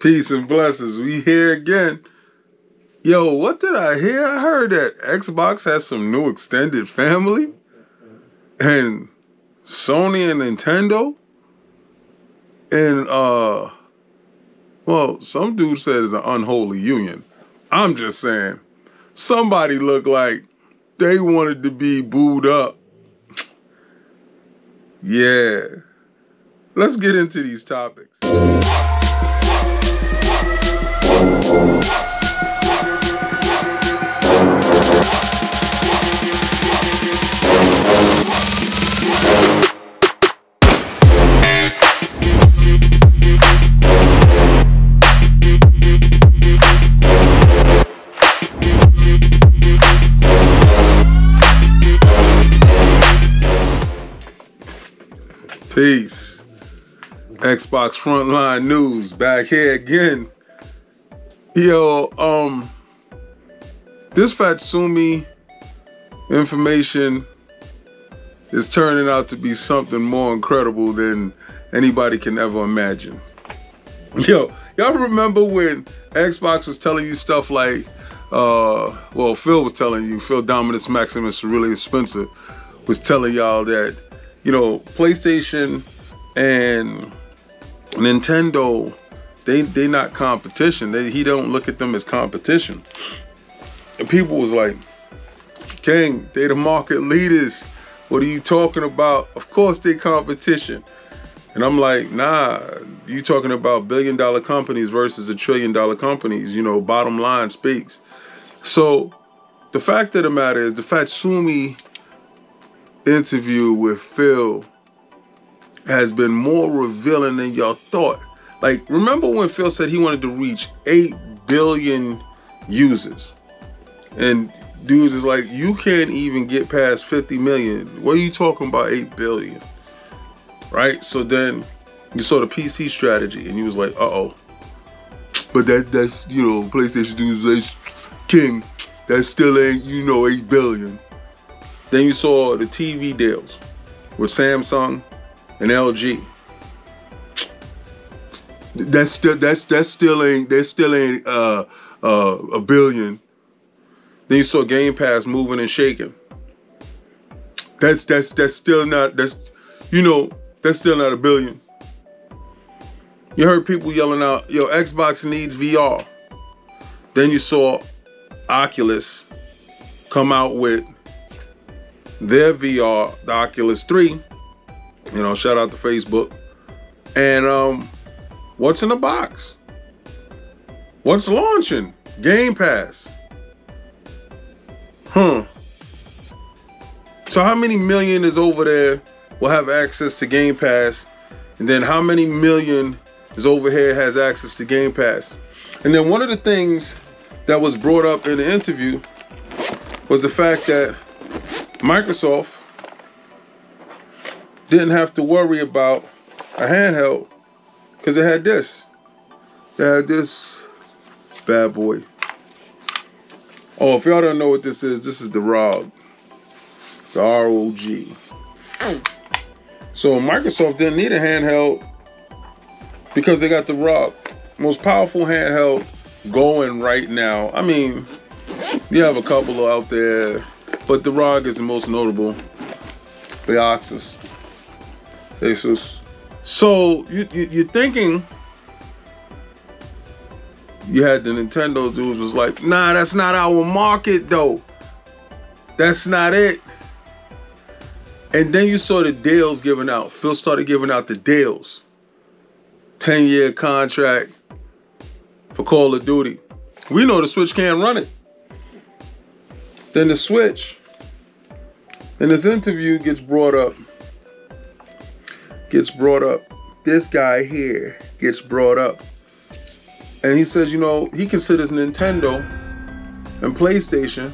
Peace and blessings. We here again. Yo, what did I hear? I heard that Xbox has some new extended family. And Sony and Nintendo. And uh well, some dude said it's an unholy union. I'm just saying, somebody looked like they wanted to be booed up. Yeah. Let's get into these topics. Peace. Xbox Frontline News back here again. Yo, um, this Famitsu information is turning out to be something more incredible than anybody can ever imagine. Yo, y'all remember when Xbox was telling you stuff like, uh, well, Phil was telling you, Phil Dominus Maximus Aurelius Spencer was telling y'all that you know, PlayStation and Nintendo, they they not competition. They, he don't look at them as competition. And people was like, King, they the market leaders. What are you talking about? Of course they competition. And I'm like, nah, you talking about billion dollar companies versus a trillion dollar companies. You know, bottom line speaks. So the fact of the matter is the Famitsu interview with Phil has been more revealing than y'all thought. Like, remember when Phil said he wanted to reach 8 billion users? And dudes is like, you can't even get past 50 million. What are you talking about 8 billion? Right? So then you saw the PC strategy and he was like, uh oh. But that that's, you know, PlayStation dudes, king. That still ain't, you know, 8 billion. Then you saw the TV deals with Samsung and LG. That's still that's that's still ain't that still ain't uh, uh, a billion. Then you saw Game Pass moving and shaking. That's that's that's still not that's you know that's still not a billion. You heard people yelling out, "Yo, Xbox needs VR." Then you saw Oculus come out with their VR, the Oculus 3. You know, shout out to Facebook. And um, what's in the box? What's launching? Game Pass. Hmm. So how many million is over there will have access to Game Pass? And then how many million is over here has access to Game Pass? And then one of the things that was brought up in the interview was the fact that Microsoft didn't have to worry about a handheld because it had this. It had this bad boy. Oh, if y'all don't know what this is, this is the ROG. The ROG. So Microsoft didn't need a handheld because they got the ROG. Most powerful handheld going right now. I mean, you have a couple out there but the ROG is the most notable. The Oxus. Asus. So you, you you're thinking you had the Nintendo dudes was like, nah, that's not our market though. That's not it. And then you saw the deals given out. Phil started giving out the deals. 10 year contract for Call of Duty. We know the Switch can't run it. Then the Switch in this interview gets brought up. Gets brought up. This guy here gets brought up. And he says, you know, he considers Nintendo and PlayStation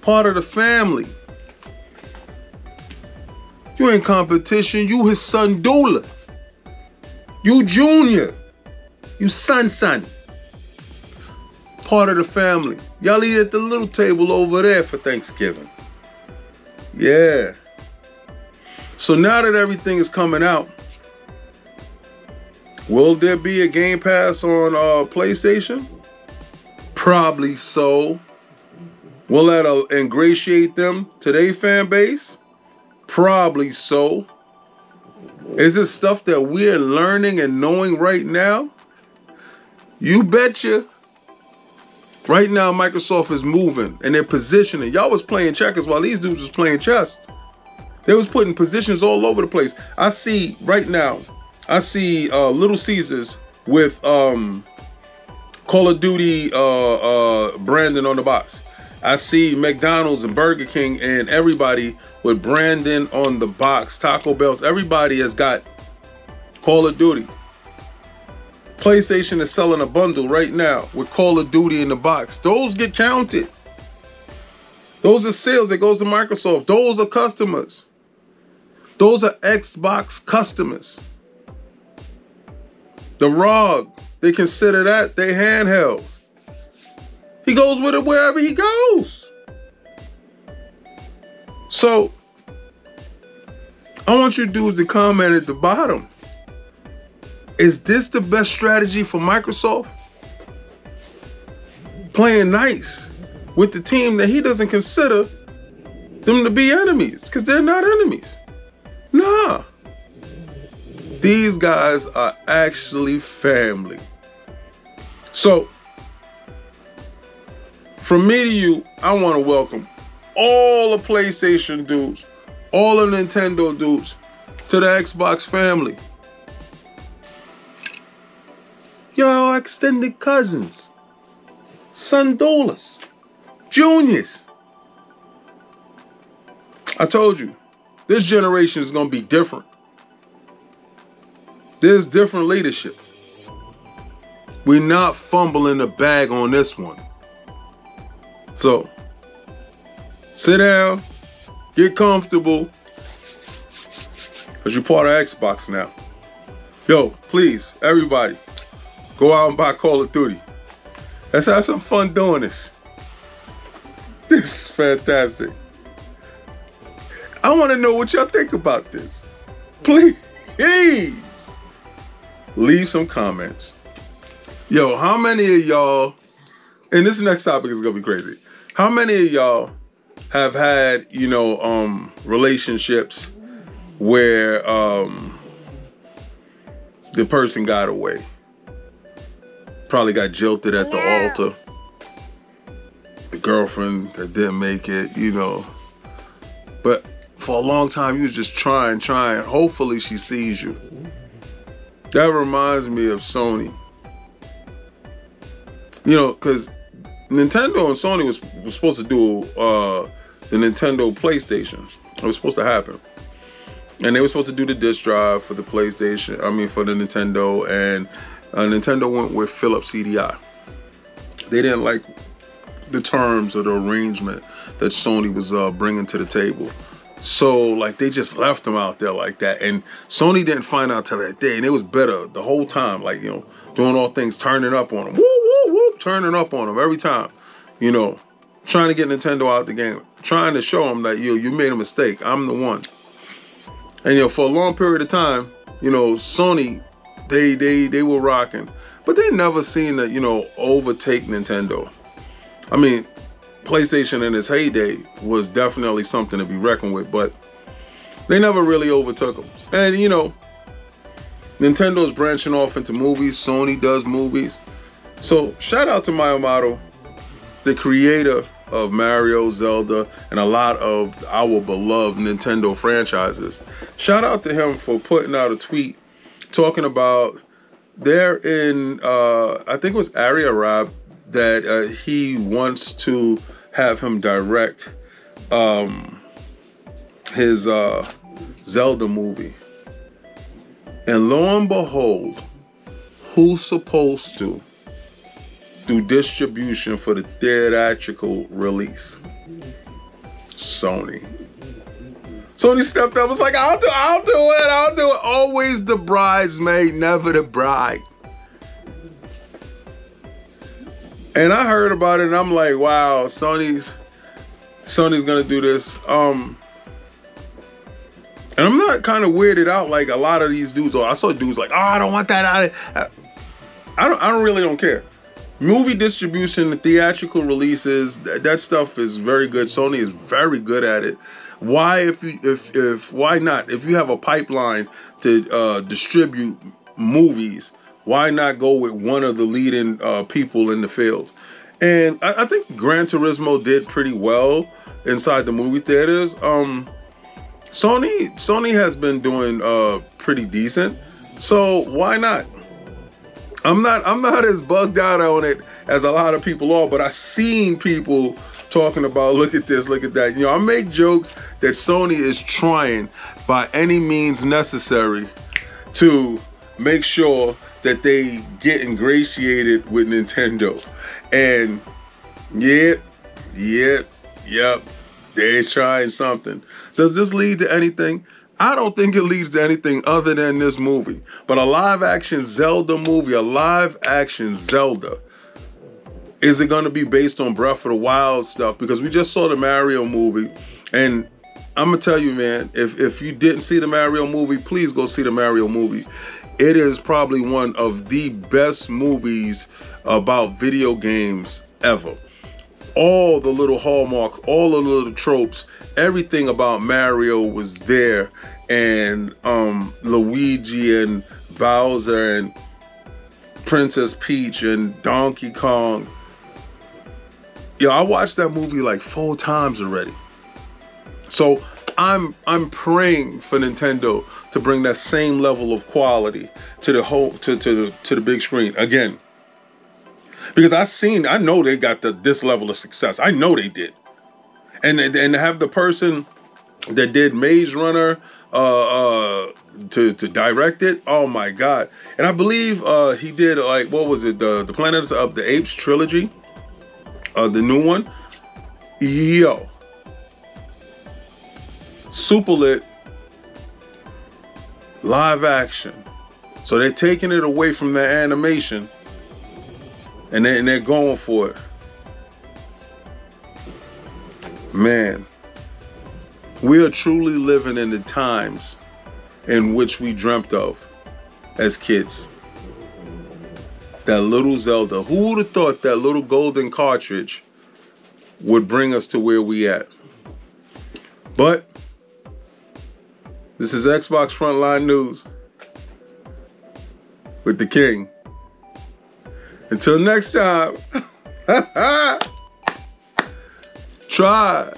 part of the family. You ain't competition, you his son Dula. You junior. You son son. Part of the family. Y'all eat at the little table over there for Thanksgiving. Yeah. So now that everything is coming out, Will there be a Game Pass on uh, PlayStation? Probably so. Will that uh, ingratiate them to their fan base? Probably so. Is this stuff that we're learning and knowing right now? You betcha. Right now, Microsoft is moving and they're positioning. Y'all was playing checkers while these dudes was playing chess. They was putting positions all over the place. I see right now, I see uh, Little Caesars with um, Call of Duty uh, uh, branding on the box. I see McDonald's and Burger King and everybody with Brandon on the box. Taco Bell's, everybody has got Call of Duty. PlayStation is selling a bundle right now with Call of Duty in the box. Those get counted. Those are sales that goes to Microsoft. Those are customers. Those are Xbox customers. The ROG, they consider that they handheld. He goes with it wherever he goes. So, I want you dudes to comment at the bottom. Is this the best strategy for Microsoft? Playing nice with the team that he doesn't consider them to be enemies because they're not enemies. Nah. These guys are actually family. So, from me to you, I want to welcome all the PlayStation dudes, all the Nintendo dudes to the Xbox family. Y'all extended cousins, Sundolas, juniors. I told you, this generation is going to be different. There's different leadership. We're not fumbling the bag on this one. So, sit down, get comfortable, because you're part of Xbox now. Yo, please, everybody, Go out and buy Call of Duty. Let's have some fun doing this. This is fantastic. I want to know what y'all think about this. Please leave some comments. Yo, how many of y'all, and this next topic is gonna be crazy. How many of y'all have had, you know, um, relationships where um the person got away? Probably got jilted at the altar. The girlfriend that didn't make it, you know. But for a long time, you was just trying, trying. Hopefully, she sees you. That reminds me of Sony. You know, because Nintendo and Sony was, was supposed to do uh, the Nintendo PlayStation. It was supposed to happen. And they were supposed to do the disc drive for the PlayStation, I mean, for the Nintendo. And uh, Nintendo went with Philips CDI. They didn't like the terms or the arrangement that Sony was uh, bringing to the table. So like they just left them out there like that, and Sony didn't find out till that day, and it was better the whole time. Like you know, doing all things, turning up on them, woo woo woo, turning up on them every time. You know, trying to get Nintendo out the game, trying to show them that you you made a mistake. I'm the one. And you know, for a long period of time, you know, Sony they they they were rocking, but they never seen that you know overtake Nintendo. I mean, PlayStation in its heyday was definitely something to be reckoned with, but they never really overtook them. And you know, Nintendo's branching off into movies. Sony does movies. So shout out to Miyamoto, the creator of Mario, Zelda, and a lot of our beloved Nintendo franchises. Shout out to him for putting out a tweet talking about they're in uh, I think it was Avi Arad that uh, he wants to have him direct um, his uh, Zelda movie. And lo and behold, who's supposed to do distribution for the theatrical release? Sony. Sony stepped up, was like, I'll do, I'll do it, I'll do it. Always the bridesmaid, never the bride. And I heard about it, and I'm like, wow, Sony's Sony's gonna do this. Um, And I'm not kind of weirded out like a lot of these dudes. Or I saw dudes like, oh, I don't want that out of. I don't. I don't really don't care. Movie distribution, theatrical releases, that, that stuff is very good. Sony is very good at it. Why, if you, if, if, why not? If you have a pipeline to uh, distribute movies, why not go with one of the leading uh, people in the field? And I, I, think Gran Turismo did pretty well inside the movie theaters. Um, Sony Sony has been doing uh pretty decent. So why not? I'm not I'm not as bugged out on it as a lot of people are, but I've seen people talking about look at this, look at that. You know, I make jokes that Sony is trying by any means necessary to make sure that they get ingratiated with Nintendo. And yep, yep, yep, they're trying something. Does this lead to anything? I don't think it leads to anything other than this movie. But a live action Zelda movie, a live action Zelda, is it going to be based on Breath of the Wild stuff? Because we just saw the Mario movie. And I'm to tell you, man, if, if you didn't see the Mario movie, please go see the Mario movie. It is probably one of the best movies about video games ever all the little hallmarks, all the little tropes, everything about Mario was there. And um, Luigi and Bowser and Princess Peach and Donkey Kong. Yeah, I watched that movie like four times already. So I'm I'm praying for Nintendo to bring that same level of quality to the whole to, to the to the big screen. Again, because I seen, I know they got the this level of success. I know they did, and and have the person that did Maze Runner uh, uh, to to direct it. Oh my god! And I believe uh, he did like what was it? The the Planet of the Apes trilogy, uh, the new one. Yo, super lit, live action. So they're taking it away from the animation and, they, and they're going for it. Man, we are truly living in the times in which we dreamt of as kids. That little Zelda. Who would have thought that little golden cartridge would bring us to where we at? But this is Xbox Frontline News with the King. Until next time, try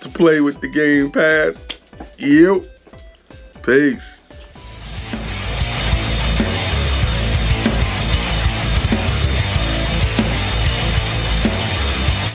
to play with the Game Pass. Yep. Peace.